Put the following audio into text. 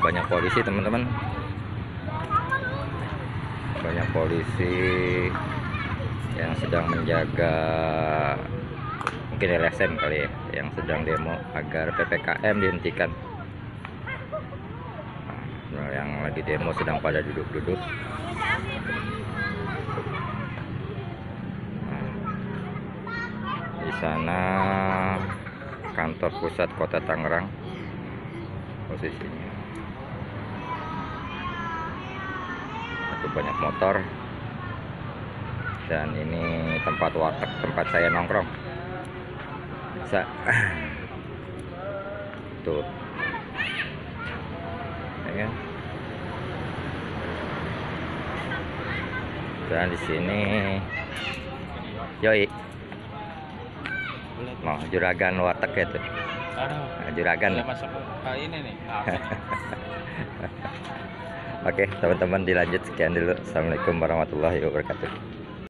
banyak polisi teman-teman. Banyak polisi yang sedang menjaga mungkin LSM kali ya yang sedang demo agar PPKM dihentikan. Nah, yang lagi demo sedang pada duduk-duduk. Nah, di sana kantor pusat kota Tangerang posisinya. Itu banyak motor. Dan ini tempat warteg tempat saya nongkrong. Bisa. Tuh. Ya kan? Dan di sini yoi. Mau juragan warteg ya tuh Aduh, Nah, juragan masuk ke ini nih. Oke, teman-teman dilanjut sekian dulu. Assalamualaikum warahmatullahi wabarakatuh.